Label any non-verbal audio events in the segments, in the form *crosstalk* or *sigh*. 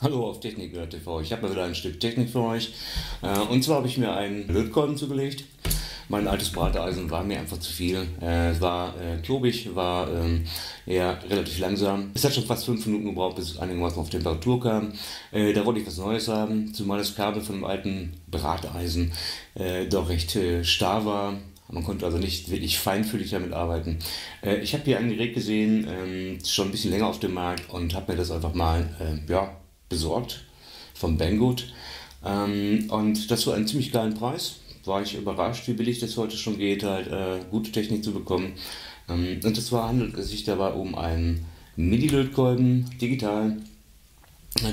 Hallo auf Technik TV. Ich habe mal wieder ein Stück Technik für euch. Äh, und zwar habe ich mir einen Lötkolben zugelegt. Mein altes Brateisen war mir einfach zu viel. Äh, es war äh, klobig, war ähm, eher relativ langsam. Es hat schon fast fünf Minuten gebraucht, bis es einigermaßen auf Temperatur kam. Da wollte ich was Neues haben, zumal das Kabel von dem alten Brateisen doch recht starr war. Man konnte also nicht wirklich feinfühlig damit arbeiten. ich habe hier ein Gerät gesehen, ähm, schon ein bisschen länger auf dem Markt und habe mir das einfach mal ja, besorgt vom Banggood. Ähm, und das war ein ziemlich geilen Preis. War ich überrascht, wie billig das heute schon geht, halt äh, gute Technik zu bekommen. Ähm, und war, handelt es sich dabei um einen Mini-Lötkolben, digital.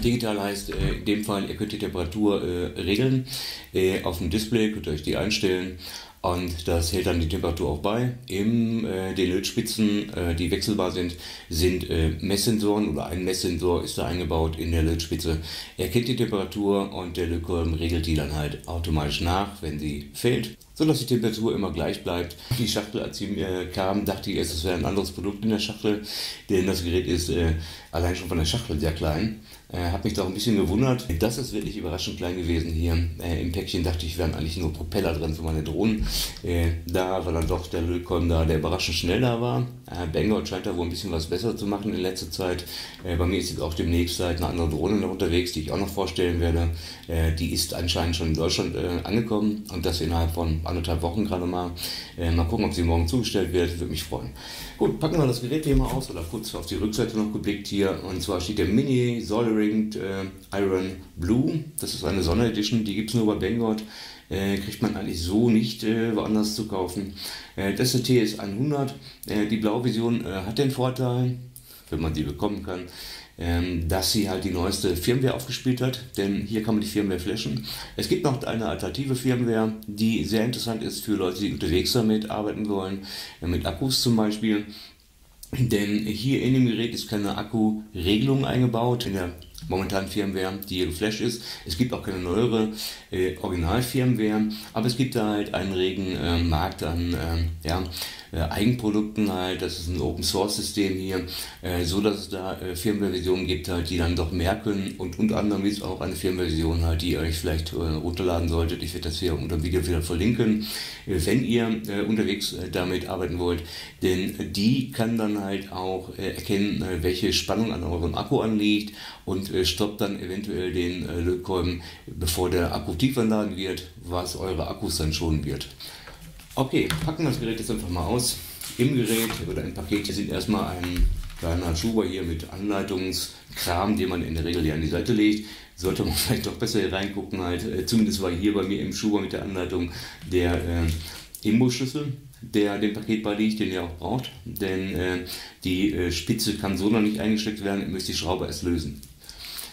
Digital heißt äh, in dem Fall, ihr könnt die Temperatur äh, regeln äh, auf dem Display, könnt ihr euch die einstellen und das hält dann die Temperatur auch bei. Im, äh, den Lötspitzen, äh, die wechselbar sind, sind äh, Messsensoren oder ein Messsensor ist da eingebaut in der Lötspitze. Er kennt die Temperatur und der Lötkolben regelt die dann halt automatisch nach, wenn sie fehlt, sodass die Temperatur immer gleich bleibt. Die Schachtel, als sie äh, kam, dachte ich erst, es wäre ein anderes Produkt in der Schachtel, denn das Gerät ist äh, allein schon von der Schachtel sehr klein. Äh, hat mich doch ein bisschen gewundert. Das ist wirklich überraschend klein gewesen hier. Äh, Im Päckchen dachte ich, wären eigentlich nur Propeller drin für meine Drohnen. Äh, da war dann doch der Lötkolben da, der überraschend schnell da war. Äh, Bangor scheint da wohl ein bisschen was besser zu machen in letzter Zeit. Äh, bei mir ist jetzt auch demnächst halt eine andere Drohne noch unterwegs, die ich auch noch vorstellen werde. Äh, die ist anscheinend schon in Deutschland äh, angekommen und das innerhalb von anderthalb Wochen gerade mal. Äh, mal gucken, ob sie morgen zugestellt wird, würde mich freuen. Gut, packen wir das Gerät hier mal aus oder kurz auf die Rückseite noch geblickt hier. Und zwar steht der Mini Solderinged Iron Blue. Das ist eine Sonderedition, die gibt es nur bei Bangor. Äh, kriegt man eigentlich so nicht äh, woanders zu kaufen. Äh, das ist der TS100. Äh, die blaue Version äh, hat den Vorteil, wenn man sie bekommen kann, dass sie halt die neueste Firmware aufgespielt hat, denn hier kann man die Firmware flashen. Es gibt noch eine alternative Firmware, die sehr interessant ist für Leute, die unterwegs damit arbeiten wollen, äh, mit Akkus zum Beispiel. Denn hier in dem Gerät ist keine Akkuregelung eingebaut. In der momentanen Firmware, die hier geflasht ist. Es gibt auch keine neuere äh, Original-Firmware, aber es gibt da halt einen regen äh, Markt an äh, ja, Eigenprodukten halt. Das ist ein Open-Source-System hier, äh, so dass es da äh, Firmware-Versionen gibt halt, die dann doch mehr können und unter anderem ist auch eine Firmware-Version halt, die ihr euch vielleicht runterladen solltet. Ich werde das hier unter dem Video wieder verlinken, wenn ihr unterwegs damit arbeiten wollt, denn die kann dann halt auch erkennen, welche Spannung an eurem Akku anliegt und äh, stoppt dann eventuell den äh, Lötkolben, bevor der Akku tiefanladen wird, was eure Akkus dann schonen wird. Okay, packen wir das Gerät jetzt einfach mal aus. Im Gerät oder im Paket sind erstmal ein kleiner Schuber hier mit Anleitungskram, den man in der Regel hier an die Seite legt. Sollte man *laughs* vielleicht doch besser hier reingucken. Halt. Äh, zumindest war hier bei mir im Schuber mit der Anleitung der äh, Imbusschlüssel der dem Paket beiliegt, den ihr auch braucht. Denn äh, die äh, Spitze kann so noch nicht eingesteckt werden, ihr müsst die Schraube erst lösen.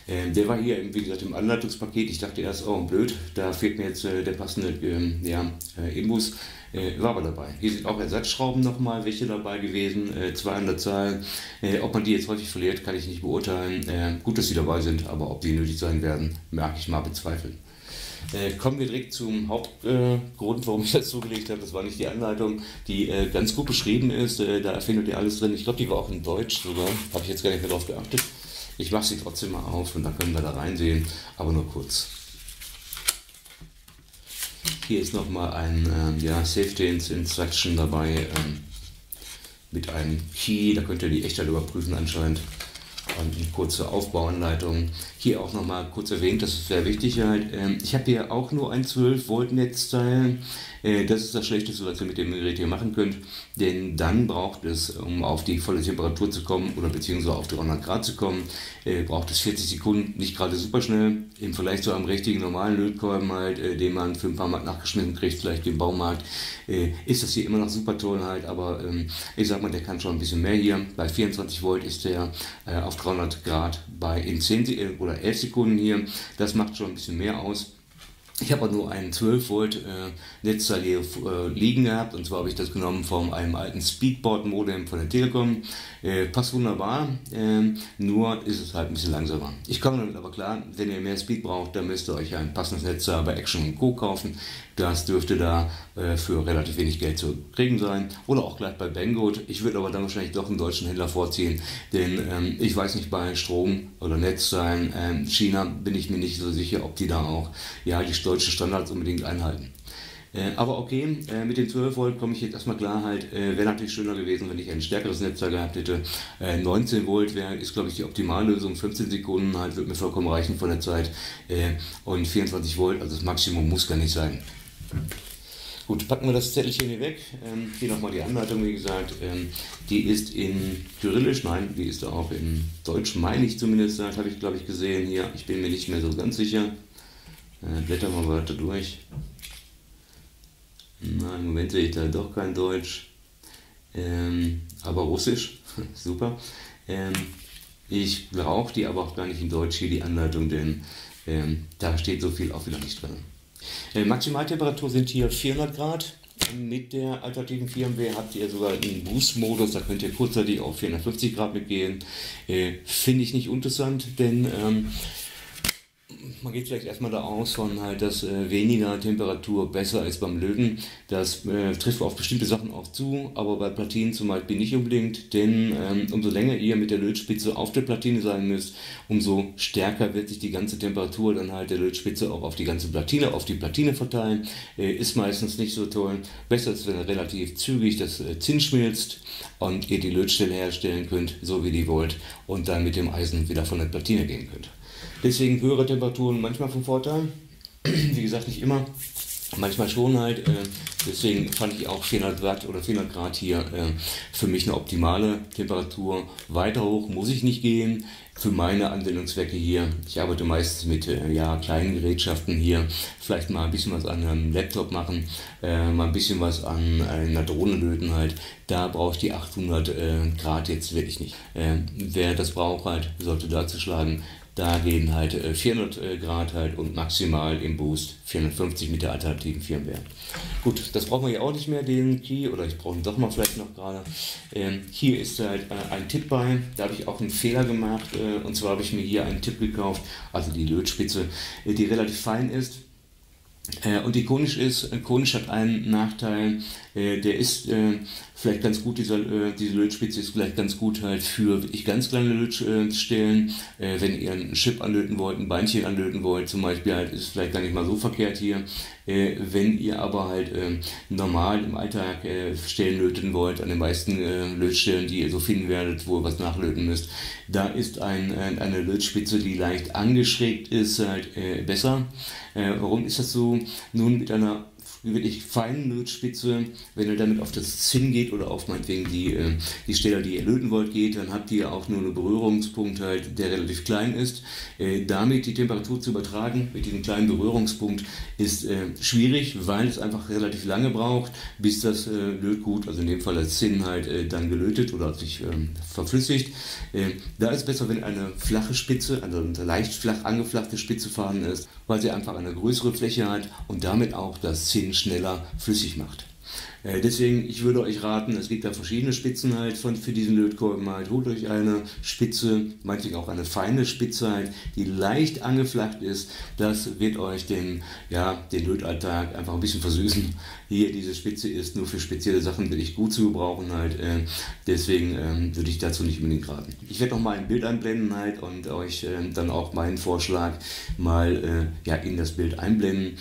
Ähm, der war hier, wie gesagt, im Anleitungspaket. Ich dachte erst, oh blöd, da fehlt mir jetzt äh, der passende ähm, ja, äh, Imbus. Äh, war aber dabei. Hier sind auch Ersatzschrauben nochmal welche dabei gewesen, äh, zwei an der Zahl. Äh, ob man die jetzt häufig verliert, kann ich nicht beurteilen. Äh, gut, dass sie dabei sind, aber ob die nötig sein werden, merke ich mal bezweifeln. Äh, kommen wir direkt zum Hauptgrund, äh, warum ich das zugelegt habe. Das war nicht die Anleitung, die äh, ganz gut beschrieben ist. Äh, da findet ihr alles drin. Ich glaube, die war auch in Deutsch sogar. Habe ich jetzt gar nicht mehr drauf geachtet. Ich mache sie trotzdem mal auf und dann können wir da reinsehen, aber nur kurz. Hier ist nochmal ein ähm, ja, Safety Instruction dabei ähm, mit einem Key, da könnt ihr die Echtheit überprüfen anscheinend. Und eine kurze Aufbauanleitung. Hier auch nochmal kurz erwähnt, das ist sehr wichtig halt. Ähm, ich habe hier auch nur ein 12 Volt Netzteil. Äh, das ist das Schlechteste, was ihr mit dem Gerät hier machen könnt, denn dann braucht es, um auf die volle Temperatur zu kommen oder beziehungsweise auf 300 Grad zu kommen, äh, braucht es 40 Sekunden, nicht gerade super schnell, im Vergleich zu einem richtigen normalen Lötkolben halt, äh, den man für ein paar Mal nachgeschnitten kriegt, vielleicht im Baumarkt, ist das hier immer noch super toll halt, aber ähm, ich sag mal, der kann schon ein bisschen mehr hier. Bei 24 Volt ist der auf 300 Grad bei in 10 oder 11 Sekunden hier. Das macht schon ein bisschen mehr aus. Ich habe nur ein 12 Volt äh, Netzteil hier äh, liegen gehabt und zwar habe ich das genommen von einem alten Speedboard Modem von der Telekom. Äh, passt wunderbar, ähm, nur ist es halt ein bisschen langsamer. Ich komme damit aber klar, wenn ihr mehr Speed braucht, dann müsst ihr euch ein passendes Netzteil bei Action Co. kaufen. Das dürfte da äh, für relativ wenig Geld zu kriegen sein oder auch gleich bei Banggood. Ich würde aber dann wahrscheinlich doch einen deutschen Händler vorziehen, denn ähm, ich weiß nicht bei Strom oder Netzteilen ähm, China bin ich mir nicht so sicher, ob die da auch ja die deutschen Standards unbedingt einhalten. Äh, aber okay, äh, mit den 12 Volt komme ich jetzt erstmal klar halt, äh, wäre natürlich schöner gewesen, wenn ich ein stärkeres Netzteil gehabt hätte. 19 äh, Volt wäre, ist glaube ich die Optimallösung, 15 Sekunden halt, wird mir vollkommen reichen von der Zeit. Äh, und 24 Volt, also das Maximum muss gar nicht sein. Gut, packen wir das Zettelchen hier weg. Ähm, hier nochmal die Anleitung, wie gesagt. Ähm, die ist in Kyrillisch, nein, die ist auch in Deutsch, meine ich zumindest, habe ich glaube ich gesehen hier. Ich bin mir nicht mehr so ganz sicher. Äh, blättern wir weiter durch. Na, Im Moment sehe ich da doch kein Deutsch. Ähm, aber Russisch, *laughs* super. Ähm, ich brauche die aber auch gar nicht in Deutsch hier, die Anleitung, denn ähm, da steht so viel auch wieder nicht drin. Äh, Maximaltemperatur sind hier 400 Grad. Mit der alternativen Firmware habt ihr sogar einen Boost-Modus, da könnt ihr kurzzeitig auf 450 Grad mitgehen. Äh, Finde ich nicht interessant, denn ähm, man geht vielleicht erstmal da aus von halt, dass äh, weniger Temperatur besser ist beim Löten. Das äh, trifft auf bestimmte Sachen auch zu, aber bei Platinen zum Beispiel nicht unbedingt, denn ähm, umso länger ihr mit der Lötspitze auf der Platine sein müsst, umso stärker wird sich die ganze Temperatur dann halt der Lötspitze auch auf die ganze Platine, auf die Platine verteilen. Äh, ist meistens nicht so toll. Besser ist, wenn relativ zügig das äh, Zinn schmilzt und ihr die Lötstelle herstellen könnt, so wie ihr wollt, und dann mit dem Eisen wieder von der Platine gehen könnt. Deswegen höhere Temperaturen manchmal von Vorteil. *clears throat* Wie gesagt, nicht immer. Manchmal schon halt. Äh, deswegen fand ich auch 400 Watt oder 400 Grad hier äh, für mich eine optimale Temperatur. Weiter hoch muss ich nicht gehen. Für meine Anwendungszwecke hier. Ich arbeite meistens mit äh, ja, kleinen Gerätschaften hier. Vielleicht mal ein bisschen was an einem Laptop machen. Mal ein bisschen was an einer Drohne löten halt. Da brauche ich die 800 äh, Grad jetzt wirklich nicht. Wer das braucht halt, sollte dazu schlagen da gehen halt 400 äh, äh, Grad halt und maximal im Boost 450 mit der alternativen Firmware. Gut, das brauchen wir ja auch nicht mehr, den Key, oder ich brauche ihn doch mal vielleicht noch gerade. Ähm, hier ist halt äh, ein Tipp bei, da habe ich auch einen Fehler gemacht, äh, und zwar habe ich mir hier einen Tipp gekauft, also die Lötspitze, äh, die relativ fein ist. Äh, und die konisch ist, konisch hat einen Nachteil, der ist vielleicht ganz gut, dieser, äh, diese Lötspitze ist vielleicht ganz gut halt für wirklich ganz kleine Lötstellen. Äh, wenn ihr einen Chip anlöten wollt, ein Beinchen anlöten wollt, zum Beispiel halt, ist vielleicht gar nicht mal so verkehrt hier. Äh, wenn ihr aber halt äh, normal im Alltag äh, Stellen löten wollt, an den meisten äh, Lötstellen, die ihr so finden werdet, wo ihr was nachlöten müsst, da ist ein, eine Lötspitze, die leicht angeschrägt ist, halt äh, besser. Äh, warum ist das so? Nun mit einer wirklich feinen Lötspitze, wenn ihr damit auf das Zinn geht oder auf meinetwegen die, äh, die Stelle, die ihr löten wollt, geht, dann habt ihr auch nur einen Berührungspunkt halt, der relativ klein ist. Äh, damit die Temperatur zu übertragen, mit diesem kleinen Berührungspunkt, ist äh, schwierig, weil es einfach relativ lange braucht, bis das Lötgut, also in dem Fall das Zinn halt dann gelötet oder sich ähm, verflüssigt. Da ist es besser, wenn eine flache Spitze, also eine leicht flach angeflachte Spitze vorhanden ist, weil sie einfach eine größere Fläche hat und damit auch das Zinn schneller flüssig macht. Äh, deswegen, ich würde euch raten, es gibt da verschiedene Spitzen halt von, für diesen Lötkolben halt. Holt euch eine Spitze, meinetwegen auch eine feine Spitze halt, die leicht angeflacht ist. Das wird euch den, ja, den Lötalltag einfach ein bisschen versüßen. Hier, diese Spitze ist nur für spezielle Sachen wirklich gut zu gebrauchen halt. Äh, deswegen ähm, würde ich dazu nicht unbedingt raten. Ich werde noch mal ein Bild einblenden halt und euch äh, dann auch meinen Vorschlag mal äh, ja, in das Bild einblenden.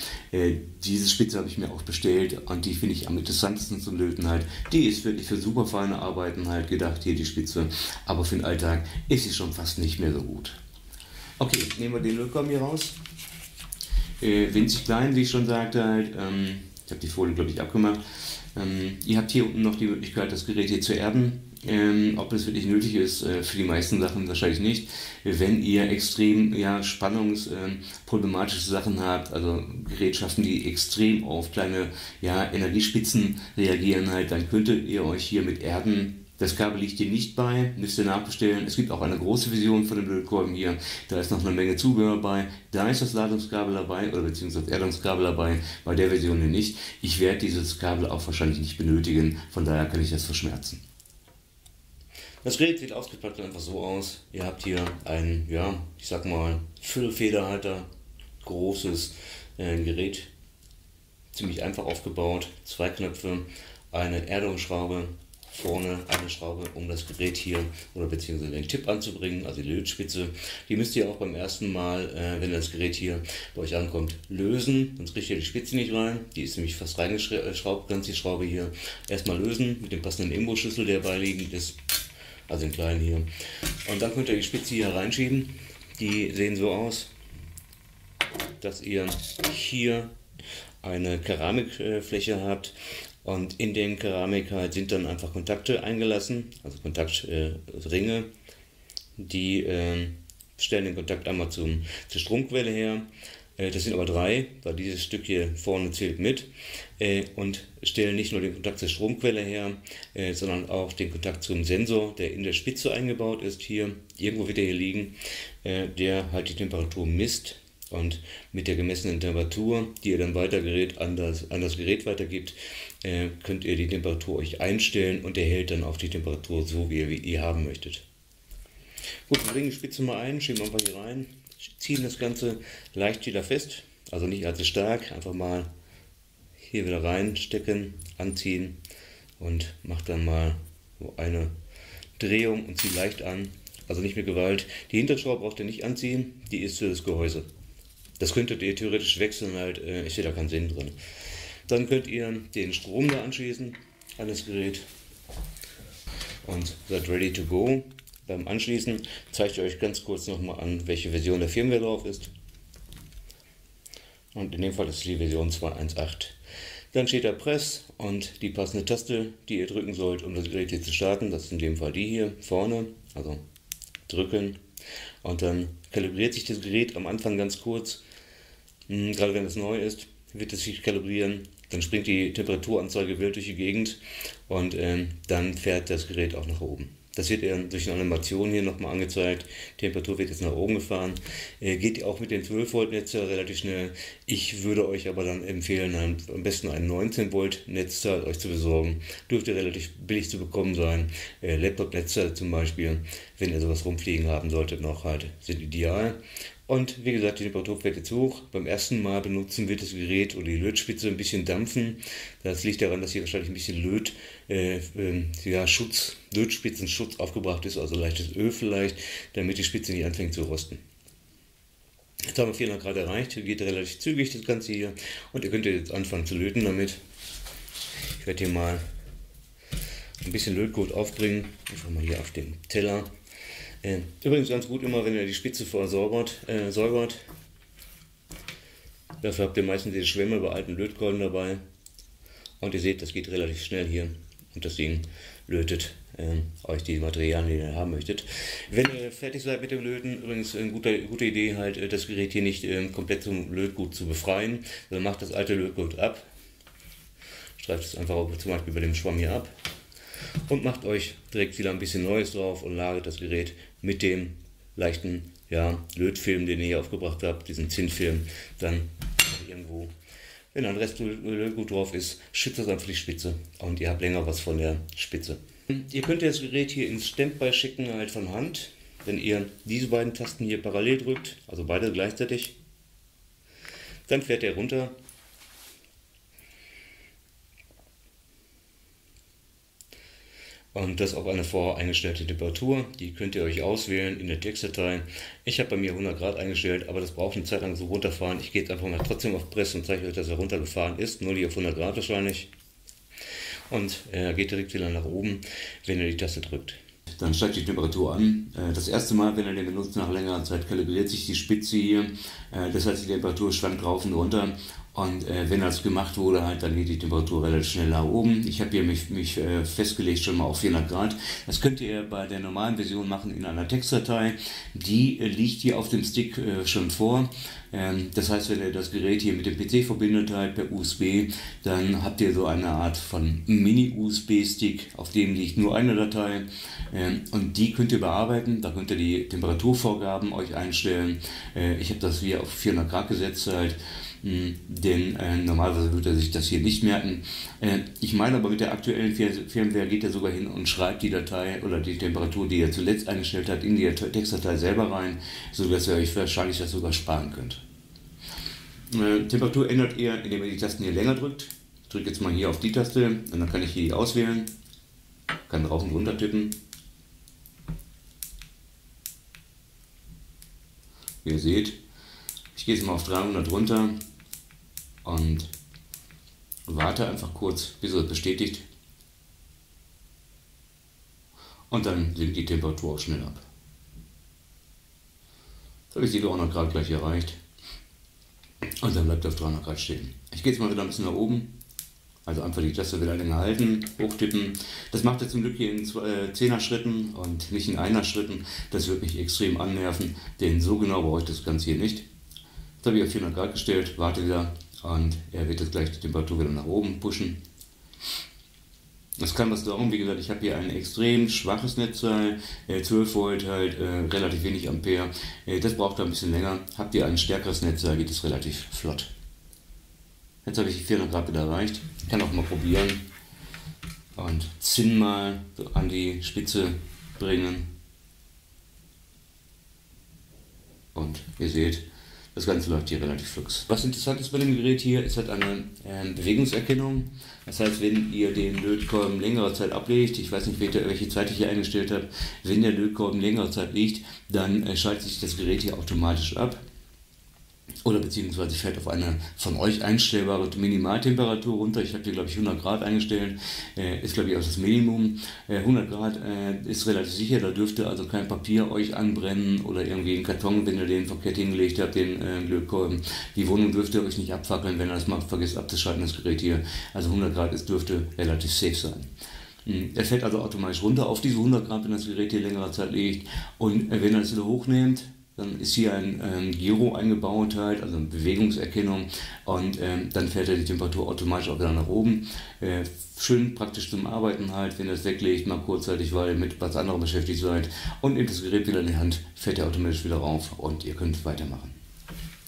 Diese Spitze habe ich mir auch bestellt und die finde ich am interessantesten zum Löten halt. Die ist wirklich für super feine Arbeiten halt gedacht, hier die Spitze. Aber für den Alltag ist sie schon fast nicht mehr so gut. Okay, nehmen wir den Lötkolben hier raus. Äh, winzig klein, wie ich schon sagte halt. Ähm, ich habe die Folie, glaube ich, abgemacht. Ähm, ihr habt hier unten noch die Möglichkeit, das Gerät hier zu erden. Ähm, ob es wirklich nötig ist, äh, für die meisten Sachen wahrscheinlich nicht. Wenn ihr extrem ja, spannungsproblematische äh, Sachen habt, also Gerätschaften, die extrem auf kleine ja, Energiespitzen reagieren, halt, dann könntet ihr euch hier mit Erden Das Kabel liegt hier nicht bei, müsst ihr nachbestellen. Es gibt auch eine große Version von dem Lötkolben hier. Da ist noch eine Menge Zubehör bei. Da ist das Ladungskabel dabei oder beziehungsweise Erdungskabel dabei. Bei der Version hier nicht. Ich werde dieses Kabel auch wahrscheinlich nicht benötigen. Von daher kann ich das verschmerzen. Das Gerät sieht ausgepackt einfach so aus. Ihr habt hier ein, ja, ich sag mal, Füllfederhalter, großes äh, Gerät, ziemlich einfach aufgebaut, zwei Knöpfe, eine Erdungsschraube, vorne eine Schraube, um das Gerät hier oder beziehungsweise den Tipp anzubringen, also die Lötspitze. Die müsst ihr auch beim ersten Mal, äh, wenn das Gerät hier bei euch ankommt, lösen, sonst kriegt ihr die Spitze nicht rein. Die ist nämlich fast reingeschraubt, ganz die Schraube hier. Erstmal lösen mit dem passenden Imbo-Schlüssel, der beiliegend ist, also den kleinen hier. Und dann könnt ihr die Spitze hier reinschieben. Die sehen so aus, dass ihr hier eine Keramikfläche habt und in den Keramik halt sind dann einfach Kontakte eingelassen, also Kontaktringe, die äh, stellen den Kontakt einmal zum, zur Stromquelle her. Äh, das sind aber drei, weil dieses Stück hier vorne zählt mit äh, und stellen nicht nur den Kontakt zur Stromquelle her, äh, sondern auch den Kontakt zum Sensor, der in der Spitze eingebaut ist. Hier, irgendwo wird er hier liegen, der halt die Temperatur misst und mit der gemessenen Temperatur, die ihr dann weitergerät, an das, an das Gerät weitergibt, äh, könnt ihr die Temperatur euch einstellen und er hält dann auch die Temperatur so, wie ihr, wie ihr haben möchtet. Gut, wir bringen die Spitze mal ein, schieben einfach hier rein, ziehen das Ganze leicht wieder fest, also nicht allzu stark, einfach mal hier wieder reinstecken, anziehen und macht dann mal so eine Drehung und zieht leicht an, also nicht mit Gewalt. Die Hinterschraube braucht ihr nicht anziehen, die ist für das Gehäuse. Das könntet ihr theoretisch wechseln, halt, äh, ich sehe da keinen Sinn drin. Dann könnt ihr den Strom da anschließen an das Gerät und seid ready to go. Beim Anschließen zeige ich euch ganz kurz nochmal an, welche Version der Firmware drauf ist. Und in dem Fall ist die Version 2.1.8. Dann steht da Press und die passende Taste, die ihr drücken sollt, um das Gerät hier zu starten. Das ist in dem Fall die hier vorne. Also drücken. Und dann kalibriert sich das Gerät am Anfang ganz kurz gerade wenn es neu ist, wird es sich kalibrieren. Dann springt die Temperaturanzeige wild durch die Gegend und ähm, dann fährt das Gerät auch nach oben. Das wird durch eine Animation hier nochmal angezeigt. Die Temperatur wird jetzt nach oben gefahren. Äh, geht auch mit den 12 Volt Netzteil relativ schnell. Ich würde euch aber dann empfehlen, ein, am besten ein 19 Volt Netzteil euch zu besorgen. Dürfte relativ billig zu bekommen sein. Äh, Laptop Netzteil zum Beispiel, wenn ihr sowas rumfliegen haben solltet, noch halt, sind ideal. Und wie gesagt, die Temperatur fährt jetzt hoch. Beim ersten Mal benutzen wird das Gerät oder die Lötspitze ein bisschen dampfen. Das liegt daran, dass hier wahrscheinlich ein bisschen Löt, äh, äh, ja, Schutz, Lötspitzenschutz aufgebracht ist, also leichtes Öl vielleicht, damit die Spitze nicht anfängt zu rosten. Jetzt haben wir 400 Grad erreicht, geht relativ zügig das Ganze hier. Und ihr könnt jetzt anfangen zu löten damit. Ich werde hier mal ein bisschen Lötgut aufbringen. Einfach mal hier auf den Teller. Äh, übrigens ganz gut immer, wenn ihr die Spitze vorher säubert. Äh, säubert. Dafür habt ihr meistens diese Schwämme bei alten Lötkolben dabei. Und ihr seht, das geht relativ schnell hier. Und das Ding lötet äh, euch die Materialien, die ihr haben möchtet. Wenn ihr fertig seid mit dem Löten, übrigens eine gute, gute Idee, halt äh, das Gerät hier nicht äh, komplett zum Lötgut zu befreien. Dann macht das alte Lötgut ab. Streift es einfach zum Beispiel bei dem Schwamm hier ab und macht euch direkt wieder ein bisschen Neues drauf und lagert das Gerät mit dem leichten ja, Lötfilm, den ihr hier aufgebracht habt, diesen Zinnfilm, dann irgendwo. Wenn ein Rest gut drauf ist, schützt das einfach die Spitze und ihr habt länger was von der Spitze. Ihr könnt das Gerät hier ins Standby schicken, halt von Hand. Wenn ihr diese beiden Tasten hier parallel drückt, also beide gleichzeitig, dann fährt er runter Und das auf eine vorher eingestellte Temperatur. Die könnt ihr euch auswählen in der Textdatei. Ich habe bei mir 100 Grad eingestellt, aber das braucht eine Zeit lang so runterfahren. Ich gehe jetzt einfach mal trotzdem auf Press und zeige euch, dass er runtergefahren ist. Nur die auf 100 Grad wahrscheinlich. Und er geht direkt wieder nach oben, wenn ihr die Taste drückt. Dann steigt die Temperatur an. Äh, das erste Mal, wenn ihr den benutzt, nach längerer Zeit kalibriert sich die Spitze hier. Äh, das heißt, die Temperatur schwankt rauf und runter. Und äh, wenn das gemacht wurde, halt, dann geht die Temperatur relativ schnell nach oben. Ich habe hier mich, mich äh, festgelegt schon mal auf 400 Grad. Das könnt ihr bei der normalen Version machen in einer Textdatei. Die äh, liegt hier auf dem Stick äh, schon vor. Ähm, das heißt, wenn ihr das Gerät hier mit dem PC verbindet halt per USB, dann habt ihr so eine Art von Mini-USB-Stick, auf dem liegt nur eine Datei ähm, und die könnt ihr bearbeiten. Da könnt ihr die Temperaturvorgaben euch einstellen. Äh, ich habe das hier auf 400 Grad gesetzt halt. Hm, denn äh, normalerweise würde er sich das hier nicht merken. Äh, ich meine aber mit der aktuellen Firmware geht er sogar hin und schreibt die Datei oder die Temperatur, die er zuletzt eingestellt hat, in die Textdatei selber rein, sodass ihr euch wahrscheinlich das sogar sparen könnt. Äh, Temperatur ändert ihr, indem ihr die Tasten hier länger drückt. Ich drücke jetzt mal hier auf die Taste und dann kann ich hier auswählen, kann drauf und runter tippen. Wie ihr seht, ich gehe jetzt mal auf 300 runter und warte einfach kurz, bis er bestätigt. Und dann sinkt die Temperatur auch schnell ab. So habe ich die 300 Grad gleich erreicht. Und dann bleibt er auf 300 Grad stehen. Ich gehe jetzt mal wieder ein bisschen nach oben. Also einfach die Taste wieder länger halten, hochtippen. Das macht er zum Glück hier in 10er äh, Schritten und nicht in einer Schritten. Das wird mich extrem annerven, denn so genau brauche ich das Ganze hier nicht. Jetzt habe ich auf 400 Grad gestellt, warte wieder und er wird jetzt gleich die Temperatur wieder nach oben pushen. Das kann was dauern, wie gesagt, ich habe hier ein extrem schwaches Netzteil, äh, 12 Volt halt, äh, relativ wenig Ampere. Äh, das braucht ein bisschen länger. Habt ihr ein stärkeres Netzteil, geht es relativ flott. Jetzt habe ich die 400 Grad wieder erreicht. Ich kann auch mal probieren und Zinn mal an die Spitze bringen. Und ihr seht, das Ganze läuft hier relativ fix. Was interessant ist bei dem Gerät hier, es hat eine äh, Bewegungserkennung. Das heißt, wenn ihr den Lötkolben längere Zeit ablegt, ich weiß nicht, welche Zeit ich hier eingestellt habe, wenn der Lötkolben längere Zeit liegt, dann äh, schaltet sich das Gerät hier automatisch ab oder beziehungsweise fährt auf eine von euch einstellbare Minimaltemperatur runter. Ich habe hier glaube ich 100 Grad eingestellt, äh, ist glaube ich auch das Minimum. Äh, 100 Grad äh, ist relativ sicher, da dürfte also kein Papier euch anbrennen oder irgendwie ein Karton, wenn ihr den verkehrt hingelegt habt, den äh, Glückkolben. Die Wohnung dürfte euch nicht abfackeln, wenn ihr das mal vergisst abzuschalten, das Gerät hier. Also 100 Grad ist, dürfte relativ safe sein. Hm, er fällt also automatisch runter auf diese 100 Grad, wenn das Gerät hier längere Zeit liegt. Und äh, wenn ihr es wieder hochnehmt, dann ist hier ein ähm, Gyro eingebaut, halt, also eine Bewegungserkennung und ähm, dann fährt er die Temperatur automatisch auch wieder nach oben. Äh, schön praktisch zum Arbeiten halt, wenn ihr es weglegt, mal kurzzeitig, weil ihr mit was anderem beschäftigt seid und nehmt das Gerät wieder in die Hand, fährt er automatisch wieder rauf und ihr könnt weitermachen.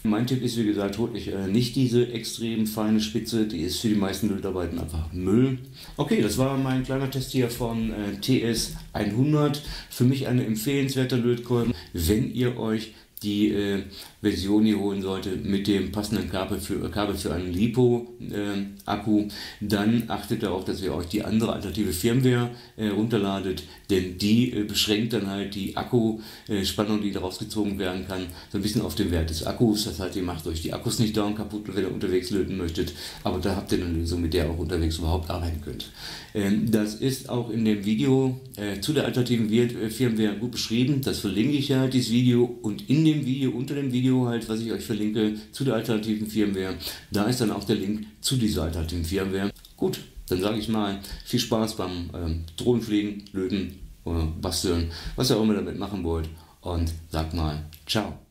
Mein Tipp ist, wie gesagt, holt euch äh, nicht diese extrem feine Spitze, die ist für die meisten Lötarbeiten einfach Müll. Okay, das war mein kleiner Test hier von äh, TS 100. Für mich eine empfehlenswerte Lötkolben, wenn ihr euch die äh, Version hier holen sollte mit dem passenden Kabel für, Kabel für einen LiPo-Akku, äh, dann achtet darauf, dass ihr euch die andere alternative Firmware äh, runterladet, denn die äh, beschränkt dann halt die Akkuspannung, die daraus gezogen werden kann, so ein bisschen auf den Wert des Akkus. Das heißt, ihr macht euch die Akkus nicht dauernd kaputt, wenn ihr unterwegs löten möchtet, aber da habt ihr eine Lösung, mit der ihr auch unterwegs überhaupt arbeiten könnt. Ähm, das ist auch in dem Video äh, zu der alternativen äh, Firmware gut beschrieben. Das verlinke ich ja, dieses Video und in dem Video, unter dem Video halt, was ich euch verlinke, zu der alternativen Firmware. Da ist dann auch der Link zu dieser alternativen Firmware. Gut, dann sage ich mal, viel Spaß beim ähm, Drohnenfliegen, Löten oder Basteln, was ihr auch immer damit machen wollt. Und sagt mal, ciao.